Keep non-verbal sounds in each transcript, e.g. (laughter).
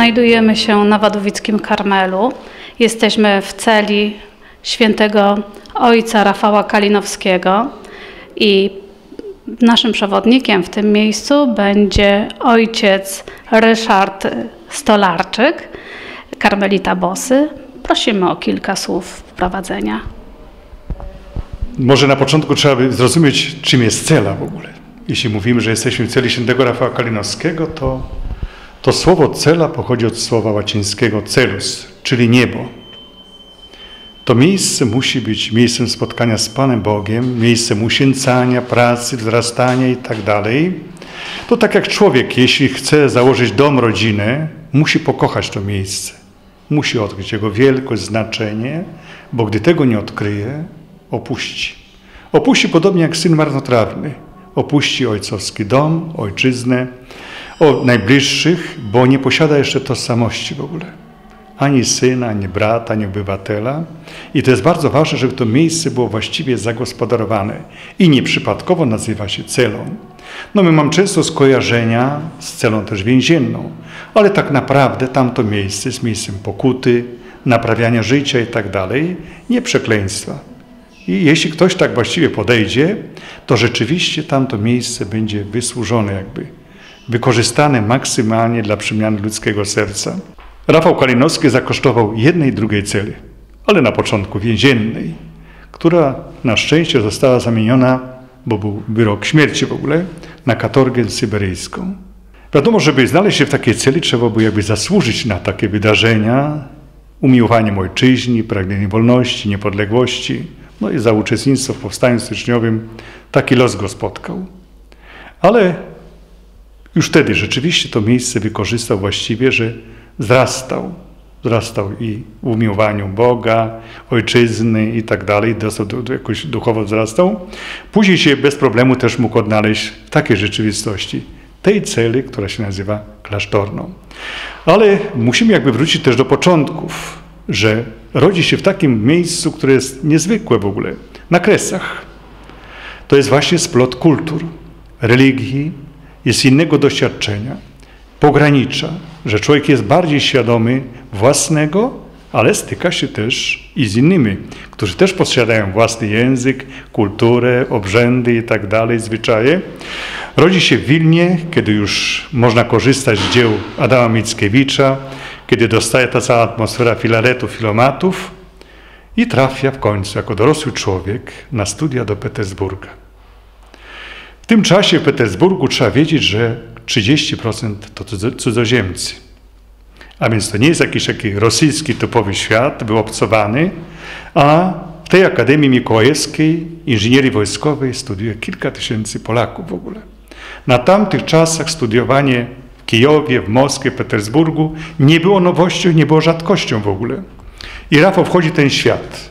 Znajdujemy się na Wadowickim Karmelu. Jesteśmy w celi świętego ojca Rafała Kalinowskiego i naszym przewodnikiem w tym miejscu będzie ojciec Ryszard Stolarczyk, karmelita Bosy. Prosimy o kilka słów wprowadzenia. Może na początku trzeba by zrozumieć, czym jest cela w ogóle. Jeśli mówimy, że jesteśmy w celi świętego Rafała Kalinowskiego, to, to słowo cela pochodzi od słowa łacińskiego celus, czyli niebo. To miejsce musi być miejscem spotkania z Panem Bogiem, miejscem uświęcania, pracy, wzrastania i tak dalej. To tak jak człowiek, jeśli chce założyć dom, rodzinę, musi pokochać to miejsce. Musi odkryć jego wielkość, znaczenie, bo gdy tego nie odkryje, opuści. Opuści podobnie jak syn marnotrawny. Opuści ojcowski dom, ojczyznę, o najbliższych, bo nie posiada jeszcze tożsamości w ogóle. Ani syna, ani brata, ani obywatela. I to jest bardzo ważne, żeby to miejsce było właściwie zagospodarowane. I nieprzypadkowo nazywa się celą. No my mam często skojarzenia z celą też więzienną, ale tak naprawdę tamto miejsce jest miejscem pokuty, naprawiania życia i tak dalej, nie przekleństwa. I jeśli ktoś tak właściwie podejdzie, to rzeczywiście tamto miejsce będzie wysłużone jakby, wykorzystane maksymalnie dla przemiany ludzkiego serca. Rafał Kalinowski zakosztował jednej drugiej celi, ale na początku więziennej, która na szczęście została zamieniona, bo był wyrok śmierci w ogóle, na katorgę syberyjską. Wiadomo, żeby znaleźć się w takiej celi, trzeba by jakby zasłużyć na takie wydarzenia, umiłowaniem ojczyźni, pragnieniem wolności, niepodległości, no i za uczestnictwo w powstaniu styczniowym taki los go spotkał. Ale już wtedy rzeczywiście to miejsce wykorzystał właściwie, że wzrastał. Wzrastał i w umiłowaniu Boga, ojczyzny i tak dalej, jakoś duchowo wzrastał. Później się bez problemu też mógł odnaleźć w takiej rzeczywistości, tej celi, która się nazywa klasztorną. Ale musimy jakby wrócić też do początków, że rodzi się w takim miejscu, które jest niezwykłe w ogóle, na Kresach. To jest właśnie splot kultur, religii, jest innego doświadczenia, pogranicza, że człowiek jest bardziej świadomy własnego, ale styka się też i z innymi, którzy też posiadają własny język, kulturę, obrzędy i tak dalej, zwyczaje. Rodzi się w Wilnie, kiedy już można korzystać z dzieł Adama Mickiewicza, kiedy dostaje ta cała atmosfera filaretów, filomatów i trafia w końcu jako dorosły człowiek na studia do Petersburga. Tym czasie w Petersburgu trzeba wiedzieć, że 30% to cudzoziemcy. A więc to nie jest jakiś taki rosyjski typowy świat, wyobcowany, a w tej Akademii Mikołajewskiej Inżynierii Wojskowej studiuje kilka tysięcy Polaków w ogóle. Na tamtych czasach studiowanie w Kijowie, w Moskwie, w Petersburgu nie było nowością, nie było rzadkością w ogóle. I Rafał wchodzi w ten świat.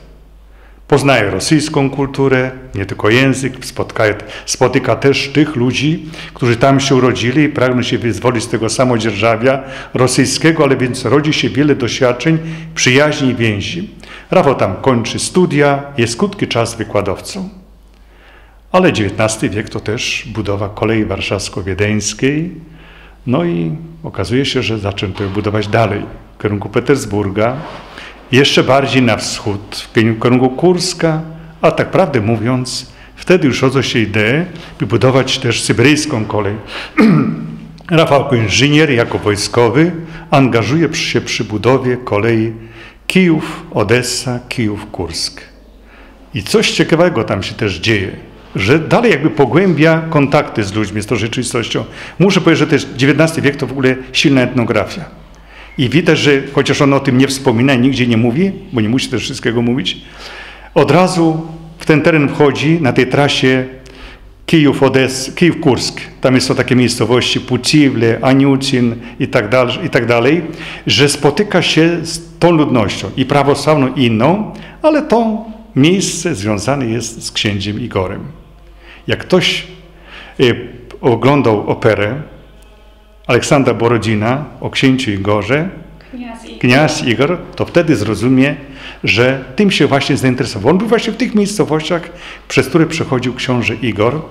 Poznaje rosyjską kulturę, nie tylko język, spotyka, spotyka też tych ludzi, którzy tam się urodzili i pragną się wyzwolić z tego samodzierżawia rosyjskiego, ale więc rodzi się wiele doświadczeń, przyjaźni i więzi. Rafał tam kończy studia, jest krótki czas wykładowcą. Ale XIX wiek to też budowa kolei warszawsko-wiedeńskiej, no i okazuje się, że zaczęto ją budować dalej, w kierunku Petersburga, jeszcze bardziej na wschód, w kierunku Kurska, a tak prawdę mówiąc, wtedy już rodzą się idee, by budować też syberyjską kolej. (clears throat) Rafał jako inżynier, jako wojskowy angażuje się przy budowie kolei Kijów, Odessa, Kijów, Kursk. I coś ciekawego tam się też dzieje, że dalej jakby pogłębia kontakty z ludźmi, z tą rzeczywistością. Muszę powiedzieć, że też XIX wiek to w ogóle silna etnografia. I widać, że chociaż on o tym nie wspomina i nigdzie nie mówi, bo nie musi też wszystkiego mówić, od razu w ten teren wchodzi na tej trasie Kijów, Odes, Kijów, Kursk. Tam są takie miejscowości Puciwle, Aniucin i tak, dalej, i tak dalej, że spotyka się z tą ludnością i prawosławną i inną, ale to miejsce związane jest z księciem Igorem. Jak ktoś y, oglądał operę, Aleksandra Borodzina o księciu Igorze, kniaz Igor, to wtedy zrozumie, że tym się właśnie zainteresował. On był właśnie w tych miejscowościach, przez które przechodził książę Igor,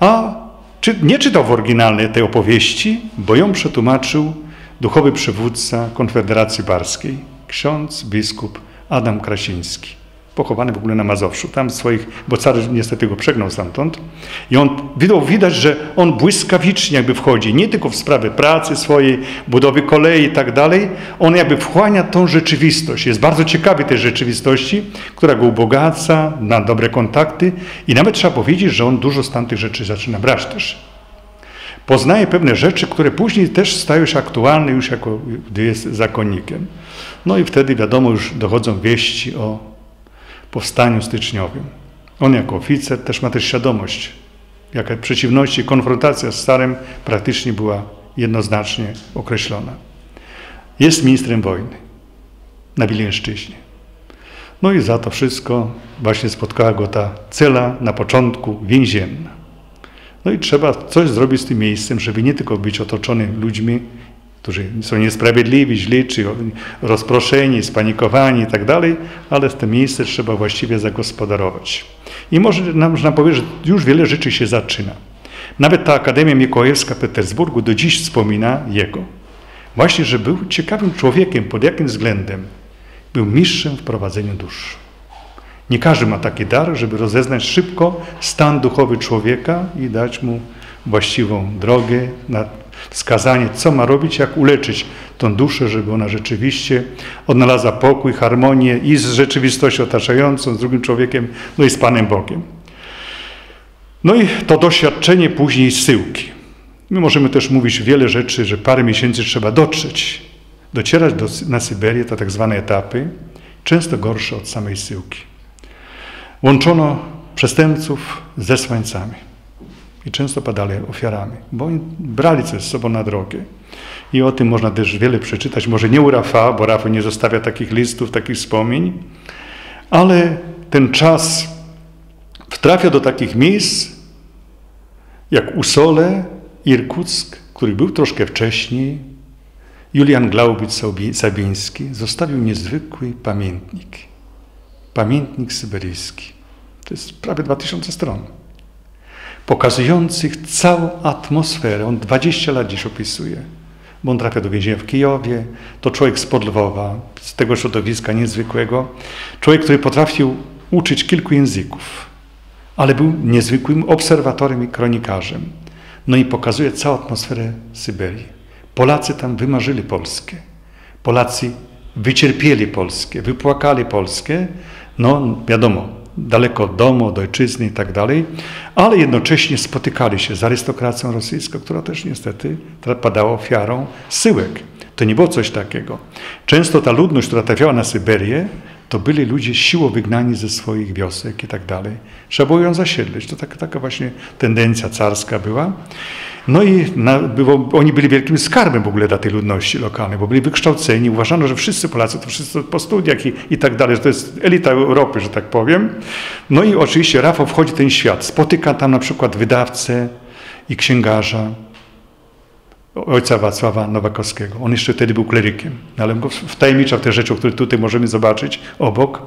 a czy, nie czytał w oryginalnej tej opowieści, bo ją przetłumaczył duchowy przywódca Konfederacji Barskiej, ksiądz biskup Adam Krasiński pochowany w ogóle na Mazowszu. Tam swoich, bo car niestety go przegnał stamtąd. I on, widać, że on błyskawicznie jakby wchodzi, nie tylko w sprawy pracy swojej, budowy kolei i tak dalej. On jakby wchłania tą rzeczywistość. Jest bardzo ciekawy tej rzeczywistości, która go ubogaca, na dobre kontakty i nawet trzeba powiedzieć, że on dużo z tamtych rzeczy zaczyna brać też. Poznaje pewne rzeczy, które później też stają się aktualne już jako, gdy jest zakonnikiem. No i wtedy wiadomo już dochodzą wieści o powstaniu styczniowym. On jako oficer też ma też świadomość, jaka przeciwności, konfrontacja z starym praktycznie była jednoznacznie określona. Jest ministrem wojny na Wileńszczyźnie. No i za to wszystko właśnie spotkała go ta cela na początku więzienna. No i trzeba coś zrobić z tym miejscem, żeby nie tylko być otoczony ludźmi, którzy są niesprawiedliwi, źli, czy rozproszeni, spanikowani i tak ale w tym miejsce trzeba właściwie zagospodarować. I może można powiedzieć, że już wiele rzeczy się zaczyna. Nawet ta Akademia Mikołajewska w Petersburgu do dziś wspomina jego. Właśnie, że był ciekawym człowiekiem, pod jakim względem? Był mistrzem w prowadzeniu dusz. Nie każdy ma taki dar, żeby rozeznać szybko stan duchowy człowieka i dać mu właściwą drogę na wskazanie, co ma robić, jak uleczyć tą duszę, żeby ona rzeczywiście odnalazła pokój, harmonię i z rzeczywistością otaczającą, z drugim człowiekiem, no i z Panem Bogiem. No i to doświadczenie później syłki. My możemy też mówić wiele rzeczy, że parę miesięcy trzeba dotrzeć. Docierać do, na Syberię, to tak zwane etapy, często gorsze od samej syłki. Łączono przestępców ze słańcami i często padali ofiarami, bo oni brali coś z sobą na drogę. I o tym można też wiele przeczytać. Może nie u Rafa, bo Rafa nie zostawia takich listów, takich wspomnień, ale ten czas wtrafia do takich miejsc jak Usole, Irkuck, który był troszkę wcześniej. Julian Glaubic-Sabiński zostawił niezwykły pamiętnik. Pamiętnik syberyjski. To jest prawie 2000 stron pokazujących całą atmosferę. On 20 lat dziś opisuje, bo on trafia do więzienia w Kijowie. To człowiek z Podlwowa, z tego środowiska niezwykłego. Człowiek, który potrafił uczyć kilku języków, ale był niezwykłym obserwatorem i kronikarzem. No i pokazuje całą atmosferę Syberii. Polacy tam wymarzyli Polskę. Polacy wycierpieli Polskę, wypłakali Polskę. No wiadomo, daleko od domu, od ojczyzny i tak dalej, ale jednocześnie spotykali się z arystokracją rosyjską, która też niestety padała ofiarą syłek. To nie było coś takiego. Często ta ludność, która trafiała na Syberię, to byli ludzie siłą wygnani ze swoich wiosek i tak dalej. Trzeba było ją zasiedlić. To taka, taka właśnie tendencja carska była. No i na, oni byli wielkim skarbem w ogóle dla tej ludności lokalnej, bo byli wykształceni. Uważano, że wszyscy Polacy to wszyscy po studiach i, i tak dalej, że to jest elita Europy, że tak powiem. No i oczywiście Rafał wchodzi w ten świat. Spotyka tam na przykład wydawcę i księgarza, ojca Wacława Nowakowskiego. On jeszcze wtedy był klerykiem, no ale go wtajemnicza w te rzeczy, które tutaj możemy zobaczyć obok,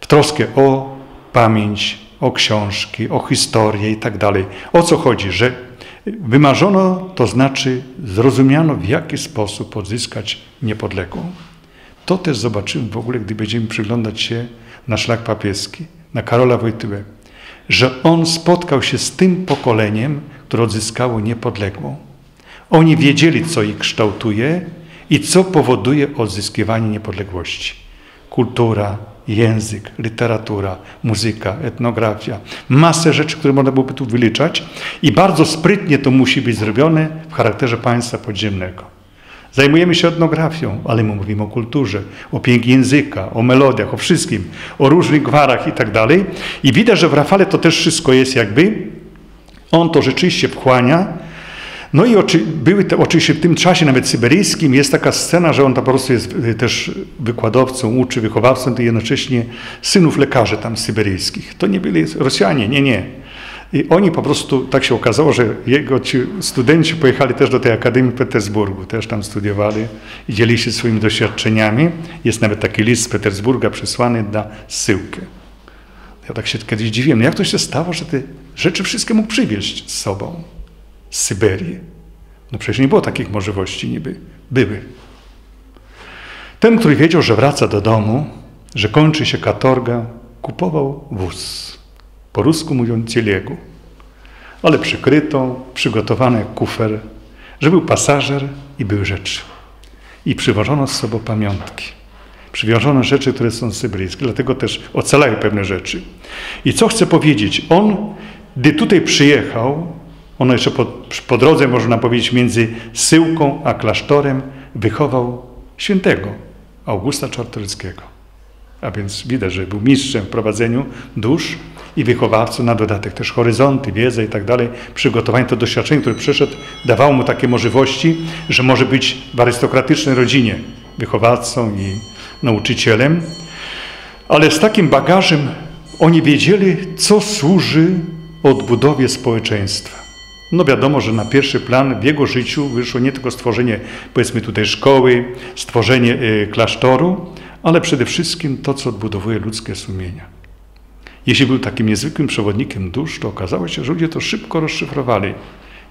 w troskę o pamięć, o książki, o historię i tak dalej. O co chodzi? Że Wymarzono, to znaczy zrozumiano, w jaki sposób odzyskać niepodległą. To też zobaczymy w ogóle, gdy będziemy przyglądać się na szlak papieski, na Karola Wojtyłę, że on spotkał się z tym pokoleniem, które odzyskało niepodległą. Oni wiedzieli, co ich kształtuje i co powoduje odzyskiwanie niepodległości. Kultura, język, literatura, muzyka, etnografia, masę rzeczy, które można byłoby tu wyliczać i bardzo sprytnie to musi być zrobione w charakterze państwa podziemnego. Zajmujemy się etnografią, ale my mówimy o kulturze, o pięknie języka, o melodiach, o wszystkim, o różnych gwarach i tak dalej. I widać, że w Rafale to też wszystko jest jakby, on to rzeczywiście wchłania, no i oczy, były te, oczywiście w tym czasie nawet syberyjskim jest taka scena, że on tam po prostu jest y, też wykładowcą, uczy, wychowawcą, to jednocześnie synów lekarzy tam syberyjskich. To nie byli Rosjanie, nie, nie. I oni po prostu, tak się okazało, że jego ci studenci pojechali też do tej Akademii Petersburgu, też tam studiowali i dzielili się swoimi doświadczeniami. Jest nawet taki list z Petersburga przesłany na Syłkę. Ja tak się kiedyś dziwiłem, no jak to się stało, że te rzeczy wszystkie mógł przywieźć z sobą z Syberii. No przecież nie było takich możliwości niby. były. Ten, który wiedział, że wraca do domu, że kończy się katorga, kupował wóz. Po rusku mówiąc cieliegu. Ale przykrytą, przygotowany jak kufer, że był pasażer i były rzeczy. I przywożono z sobą pamiątki. Przywiążono rzeczy, które są syberyjskie, dlatego też ocalają pewne rzeczy. I co chcę powiedzieć? On, gdy tutaj przyjechał, on jeszcze po, po drodze, można powiedzieć, między Syłką a klasztorem, wychował świętego Augusta Czartoryckiego. A więc widać, że był mistrzem w prowadzeniu dusz i wychowawcą, na dodatek też horyzonty, wiedzę i tak dalej, przygotowanie, to doświadczenie, które przeszedł, dawało mu takie możliwości, że może być w arystokratycznej rodzinie wychowawcą i nauczycielem, ale z takim bagażem oni wiedzieli, co służy odbudowie społeczeństwa. No wiadomo, że na pierwszy plan w jego życiu wyszło nie tylko stworzenie, powiedzmy tutaj szkoły, stworzenie y, klasztoru, ale przede wszystkim to, co odbudowuje ludzkie sumienia. Jeśli był takim niezwykłym przewodnikiem dusz, to okazało się, że ludzie to szybko rozszyfrowali.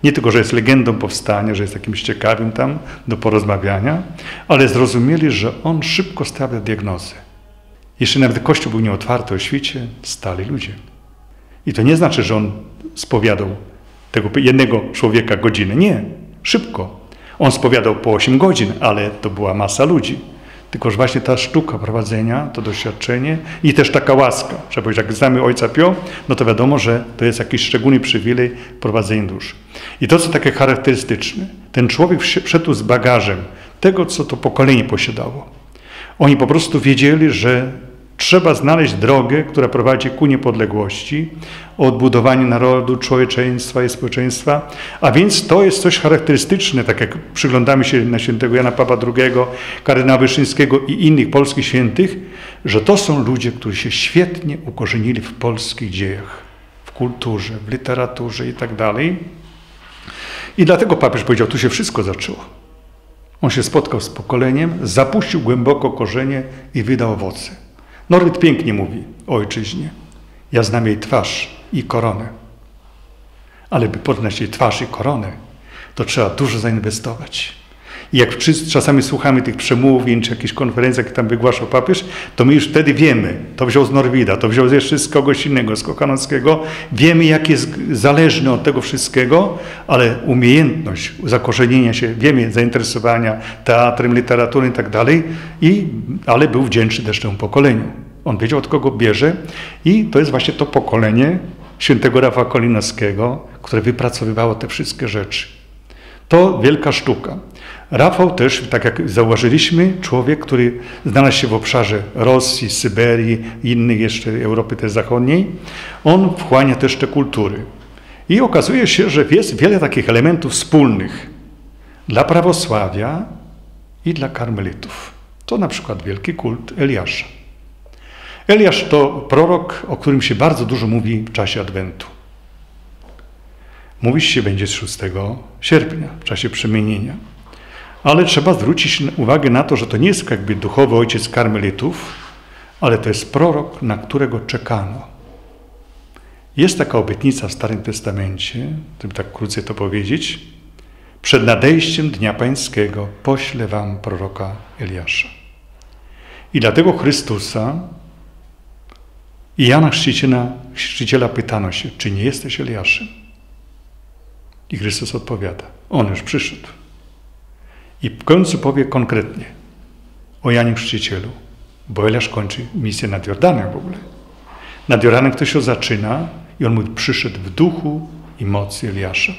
Nie tylko, że jest legendą powstania, że jest jakimś ciekawym tam do porozmawiania, ale zrozumieli, że on szybko stawia diagnozę. Jeśli nawet Kościół był nieotwarty o świecie, stali ludzie. I to nie znaczy, że on spowiadał tego jednego człowieka godzinę. Nie, szybko. On spowiadał po 8 godzin, ale to była masa ludzi. Tylko, że właśnie ta sztuka prowadzenia, to doświadczenie i też taka łaska. Trzeba powiedzieć, jak znamy Ojca Pio, no to wiadomo, że to jest jakiś szczególny przywilej prowadzenia dusz. I to, co takie charakterystyczne, ten człowiek wszedł z bagażem tego, co to pokolenie posiadało. Oni po prostu wiedzieli, że Trzeba znaleźć drogę, która prowadzi ku niepodległości, odbudowaniu narodu, człowieczeństwa i społeczeństwa. A więc to jest coś charakterystyczne, tak jak przyglądamy się na świętego Jana Pawła II, kardynała Wyszyńskiego i innych polskich świętych, że to są ludzie, którzy się świetnie ukorzenili w polskich dziejach, w kulturze, w literaturze i tak dalej. I dlatego papież powiedział, tu się wszystko zaczęło. On się spotkał z pokoleniem, zapuścił głęboko korzenie i wydał owoce. Norwid pięknie mówi o ojczyźnie. Ja znam jej twarz i koronę. Ale by poznać jej twarz i koronę, to trzeba dużo zainwestować. I jak czasami słuchamy tych przemówień, czy jakichś konferencji, jak tam wygłaszał papież, to my już wtedy wiemy, to wziął z Norwida, to wziął jeszcze z kogoś innego, z Kochanowskiego, wiemy jak jest zależny od tego wszystkiego, ale umiejętność zakorzenienia się, wiemy zainteresowania teatrem, literaturą i tak dalej, i, ale był wdzięczny też temu pokoleniu. On wiedział od kogo bierze i to jest właśnie to pokolenie świętego Rafała Kolinowskiego, które wypracowywało te wszystkie rzeczy. To wielka sztuka. Rafał też, tak jak zauważyliśmy, człowiek, który znalazł się w obszarze Rosji, Syberii, innych jeszcze Europy też zachodniej, on wchłania też te kultury. I okazuje się, że jest wiele takich elementów wspólnych dla prawosławia i dla karmelitów. To na przykład wielki kult Eliasza. Eliasz to prorok, o którym się bardzo dużo mówi w czasie Adwentu. Mówić się będzie z 6 sierpnia, w czasie przemienienia. Ale trzeba zwrócić uwagę na to, że to nie jest jakby duchowy ojciec karmelitów, ale to jest prorok, na którego czekano. Jest taka obietnica w Starym Testamencie, żeby tak krócej to powiedzieć, przed nadejściem Dnia Pańskiego poślę wam proroka Eliasza. I dlatego Chrystusa i Jana Chrzciciela, pytano się, czy nie jesteś Eliaszem? I Chrystus odpowiada, on już przyszedł. I w końcu powie konkretnie o Janie Chrzcicielu, bo Eliasz kończy misję nad Jordanem w ogóle. Nad Jordanem ktoś się zaczyna i on mówi, przyszedł w duchu i mocy Eliasza.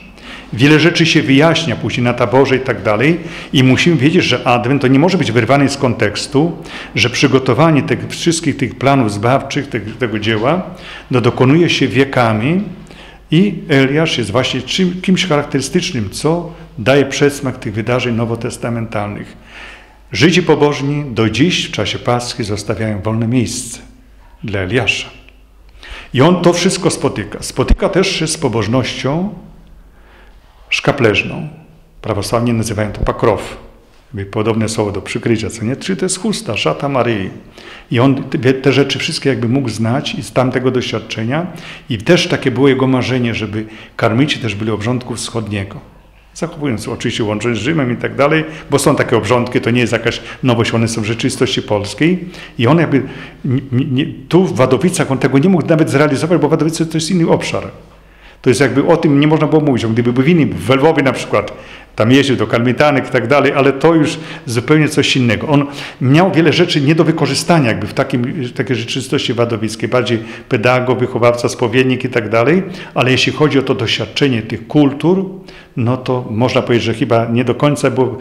Wiele rzeczy się wyjaśnia później na taborze i tak dalej i musimy wiedzieć, że Adwent to nie może być wyrwany z kontekstu, że przygotowanie tych wszystkich tych planów zbawczych, tego, tego dzieła, no, dokonuje się wiekami i Eliasz jest właśnie czym, kimś charakterystycznym, co daje przesmak tych wydarzeń nowotestamentalnych. Żydzi pobożni do dziś w czasie Paschy zostawiają wolne miejsce dla Eliasza. I on to wszystko spotyka. Spotyka też się z pobożnością szkapleżną. Prawosławnie nazywają to pakrow. Podobne słowo do przykrycia, co nie? Czy to jest chusta, szata Maryi. I on te, te rzeczy wszystkie jakby mógł znać i z tamtego doświadczenia. I też takie było jego marzenie, żeby karmici też byli obrządku wschodniego. zachowując oczywiście łączność z Rzymem i tak dalej, bo są takie obrządki, to nie jest jakaś nowość, one są w rzeczywistości polskiej i on jakby, nie, nie, tu w Wadowicach on tego nie mógł nawet zrealizować, bo Wadowice to jest inny obszar. To jest jakby o tym nie można było mówić. Gdyby był inny, w Lwowie na przykład, tam jeździł do Kalmitanek i tak dalej, ale to już zupełnie coś innego. On miał wiele rzeczy nie do wykorzystania jakby w takim, takiej rzeczywistości wadowickiej, bardziej pedagog, wychowawca, spowiednik i tak dalej, ale jeśli chodzi o to doświadczenie tych kultur, no to można powiedzieć, że chyba nie do końca było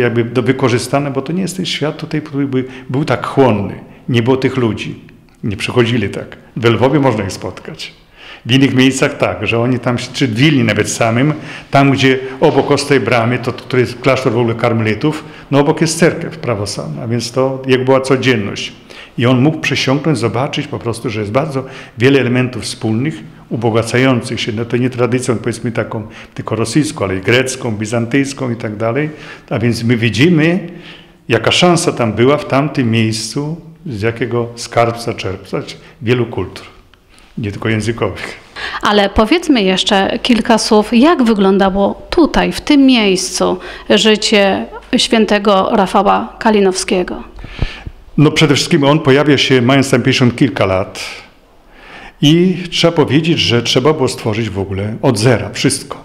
jakby do wykorzystane, bo to nie jest ten świat tutaj, który by, był tak chłonny. Nie było tych ludzi. Nie przychodzili tak. W Lwowie można ich spotkać. W innych miejscach tak, że oni tam, czy w nawet samym, tam gdzie obok ostrej bramy, to, to jest klasztor w ogóle karmelitów, no obok jest cerkiew prawosławna, więc to jak była codzienność. I on mógł przesiąknąć, zobaczyć po prostu, że jest bardzo wiele elementów wspólnych, ubogacających się, no to nie tradycją powiedzmy taką tylko rosyjską, ale i grecką, bizantyjską i tak dalej. A więc my widzimy, jaka szansa tam była w tamtym miejscu, z jakiego skarbca czerpać wielu kultur nie tylko językowych. Ale powiedzmy jeszcze kilka słów, jak wyglądało tutaj, w tym miejscu, życie świętego Rafała Kalinowskiego. No przede wszystkim on pojawia się mając tam 50 kilka lat i trzeba powiedzieć, że trzeba było stworzyć w ogóle od zera wszystko.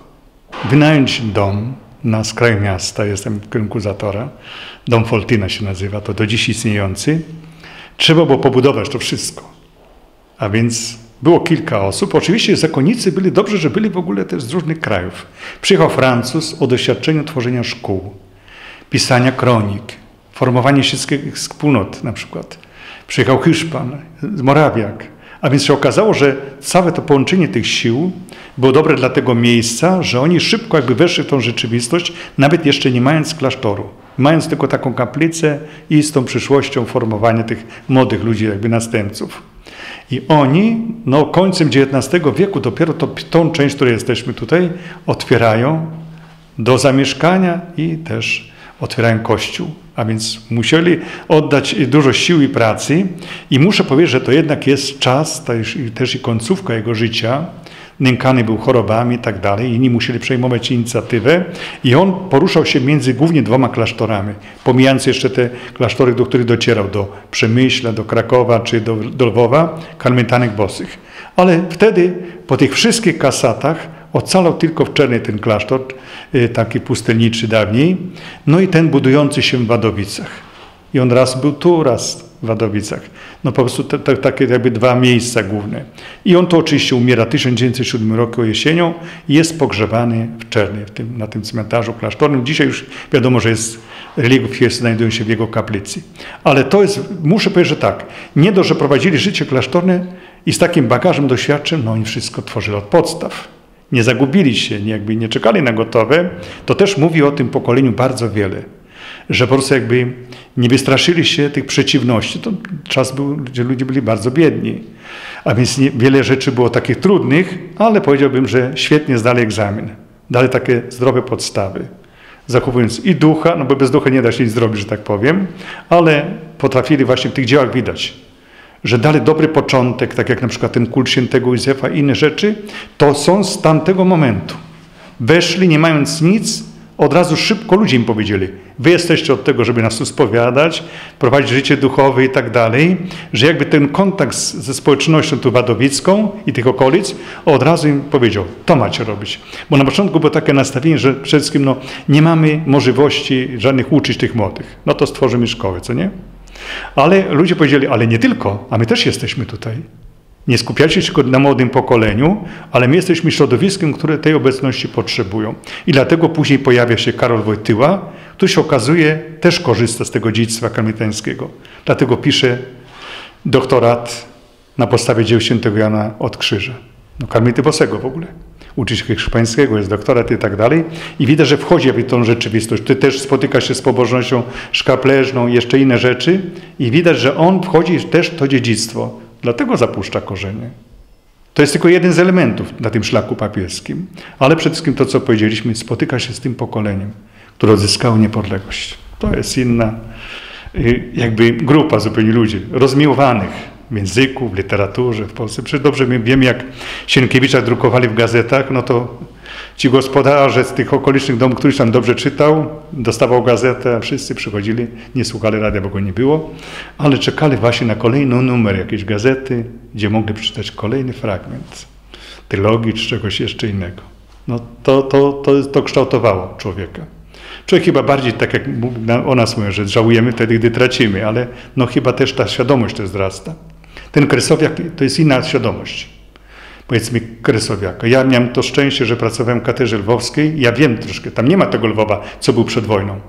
Wynająć dom na skraju miasta, jestem w kierunku Zatora, dom Foltyna się nazywa, to do dziś istniejący. Trzeba było pobudować to wszystko. A więc było kilka osób. Oczywiście zakonnicy byli dobrze, że byli w ogóle też z różnych krajów. Przyjechał Francuz o doświadczeniu tworzenia szkół, pisania kronik, formowania wszystkich wspólnot na przykład. Przyjechał Hiszpan, Morawiak. A więc się okazało, że całe to połączenie tych sił było dobre dla tego miejsca, że oni szybko jakby weszli w tą rzeczywistość, nawet jeszcze nie mając klasztoru. Mając tylko taką kaplicę i z tą przyszłością formowania tych młodych ludzi, jakby następców. I oni, no końcem XIX wieku, dopiero to, tą część, której jesteśmy tutaj, otwierają do zamieszkania i też otwierają kościół. A więc musieli oddać dużo sił i pracy. I muszę powiedzieć, że to jednak jest czas, też, też i końcówka jego życia, nękany był chorobami i tak dalej, inni musieli przejmować inicjatywę i on poruszał się między głównie dwoma klasztorami, pomijając jeszcze te klasztory, do których docierał, do Przemyśla, do Krakowa czy do, do Lwowa, karmentanek bosych. Ale wtedy po tych wszystkich kasatach ocalał tylko w Czernej ten klasztor, y, taki pustelniczy dawniej, no i ten budujący się w Wadowicach. I on raz był tu, raz Wadowicach. No po prostu te, te, takie jakby dwa miejsca główne. I on to oczywiście umiera 1907 roku jesienią i jest pogrzebany w Czernie, w tym, na tym cmentarzu klasztornym. Dzisiaj już wiadomo, że jest relikwie znajdują się w jego kaplicy. Ale to jest, muszę powiedzieć, że tak, nie do, że prowadzili życie klasztorne i z takim bagażem doświadczeń, no oni wszystko tworzyli od podstaw. Nie zagubili się, nie, jakby nie czekali na gotowe. To też mówi o tym pokoleniu bardzo wiele że po prostu jakby nie wystraszyli się tych przeciwności. To czas był, gdzie ludzie byli bardzo biedni. A więc nie, wiele rzeczy było takich trudnych, ale powiedziałbym, że świetnie zdali egzamin. Dali takie zdrowe podstawy. Zachowując i ducha, no bo bez ducha nie da się nic zrobić, że tak powiem, ale potrafili właśnie w tych dziełach widać, że dali dobry początek, tak jak na przykład ten kult świętego Józefa i inne rzeczy, to są z tamtego momentu. Weszli nie mając nic, od razu szybko ludzie im powiedzieli, wy jesteście od tego, żeby nas tu spowiadać, prowadzić życie duchowe i tak dalej, że jakby ten kontakt ze społecznością tu wadowicką i tych okolic, od razu im powiedział, to macie robić. Bo na początku było takie nastawienie, że przede wszystkim no, nie mamy możliwości żadnych uczyć tych młodych. No to stworzymy szkołę, co nie? Ale ludzie powiedzieli, ale nie tylko, a my też jesteśmy tutaj. Nie skupiacie się tylko na młodym pokoleniu, ale my jesteśmy środowiskiem, które tej obecności potrzebują. I dlatego później pojawia się Karol Wojtyła, który się okazuje też korzysta z tego dziedzictwa karmitańskiego. Dlatego pisze doktorat na podstawie dzieł świętego Jana od Krzyża. No, karmity Bosego w ogóle. Uczy się hiszpańskiego, jest doktorat i tak dalej. I widać, że wchodzi w tą rzeczywistość. Ty też spotyka się z pobożnością szkapleżną jeszcze inne rzeczy. I widać, że on wchodzi też w to dziedzictwo Dlatego zapuszcza korzenie. To jest tylko jeden z elementów na tym szlaku papieskim. Ale przede wszystkim to, co powiedzieliśmy, spotyka się z tym pokoleniem, które odzyskało niepodległość. To jest inna y, jakby grupa zupełnie ludzi, rozmiłowanych w języku, w literaturze w Polsce. Przecież dobrze wiemy, jak Sienkiewicza drukowali w gazetach, no to Ci gospodarze z tych okolicznych domów, któryś tam dobrze czytał, dostawał gazetę, wszyscy przychodzili, nie słuchali radia, bo go nie było, ale czekali właśnie na kolejny numer jakiejś gazety, gdzie mogli przeczytać kolejny fragment teologii czy czegoś jeszcze innego. No to, to, to, to kształtowało człowieka. Człowiek chyba bardziej, tak jak o nas mówią, że żałujemy wtedy, gdy tracimy, ale no chyba też ta świadomość też wzrasta. Ten kresowiak to jest inna świadomość. Powiedzmy kresowiaka. Ja miałem to szczęście, że pracowałem w katedrze lwowskiej. Ja wiem troszkę, tam nie ma tego Lwowa, co był przed wojną.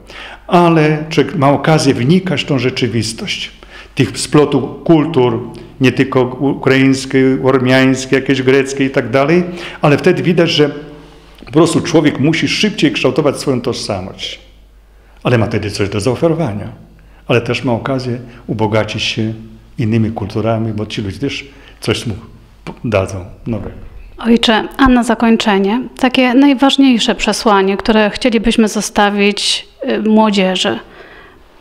Ale ma okazję wnikać w tą rzeczywistość. Tych splotu kultur, nie tylko ukraińskiej, ormiańskiej, jakieś greckie i tak dalej, ale wtedy widać, że po prostu człowiek musi szybciej kształtować swoją tożsamość. Ale ma wtedy coś do zaoferowania. Ale też ma okazję ubogacić się innymi kulturami, bo ci ludzie też coś mu dadzą nowego. Ojcze, a na zakończenie takie najważniejsze przesłanie, które chcielibyśmy zostawić y, młodzieży.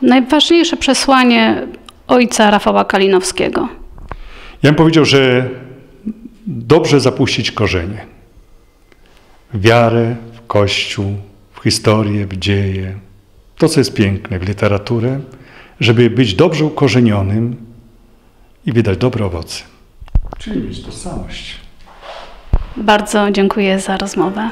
Najważniejsze przesłanie ojca Rafała Kalinowskiego. Ja bym powiedział, że dobrze zapuścić korzenie. Wiarę w Kościół, w historię, w dzieje. To, co jest piękne, w literaturę, żeby być dobrze ukorzenionym i wydać dobre owoce czyli mieć tożsamość. Bardzo dziękuję za rozmowę.